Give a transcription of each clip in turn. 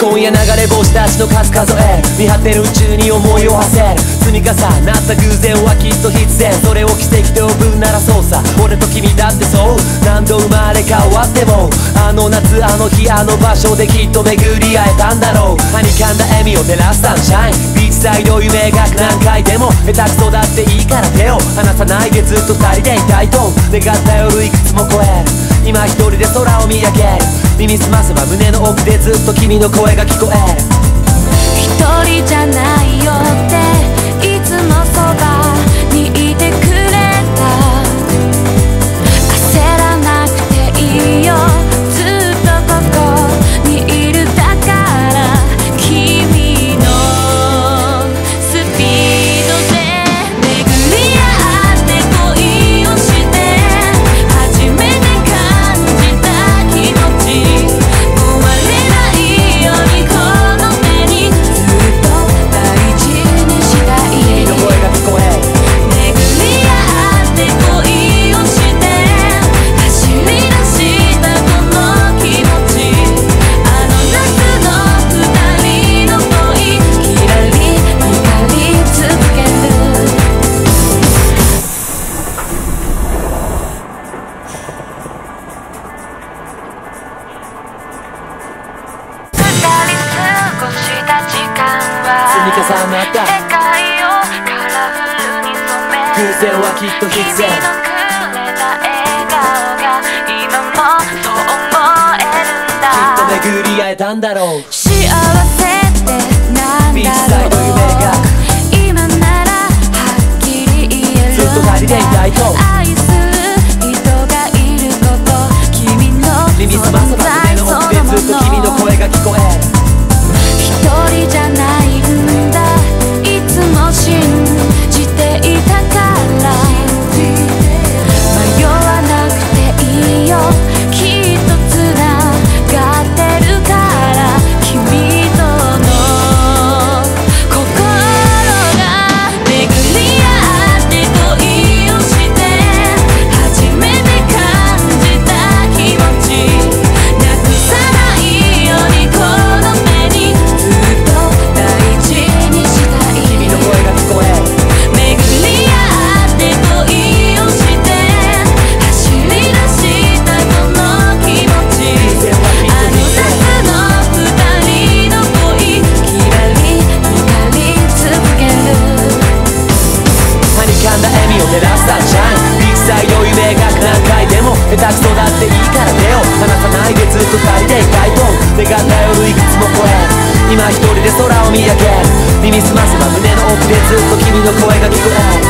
今夜流れ星たちの数数え。見果てる宇宙に思いを馳せ。る積み重なった偶然はきっと必然。それを奇跡と呼ぶならそうさ。俺と君だってそう。何度生まれ変わっても。あの夏あの日あの場所できっと巡り会えたんだろう。はにかんだ笑みを照らすサンシャイン。ビーチサイド夢が何回でも。下手くそだっていいから手を。離さないでずっと二人でいたいと。願った夜いくつも超える。今一人で空を見上げる。耳すませば胸の奥でずっと君の声が聞こえ。る一人じゃないよっていつも重なった世界をカラフルに染める偶然はきっと必然。君のくれた笑顔が今もそう思えるんきっだと巡り会えたんだろう今一人で空を見上げる耳すませば胸の奥でずっと君の声が聞こえ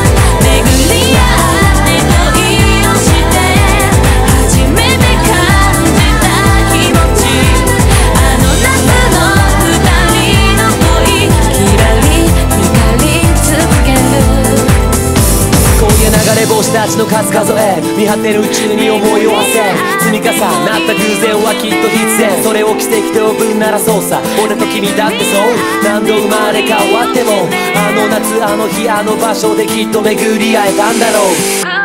の数数え見張ってる宇宙に思いを馳せ。積み重なった偶然はきっと必然それを奇跡と呼ぶならそうさ。俺と君だってそう。何度生まれ変わってもあの夏あの日あの場所できっと巡り合えたんだろう。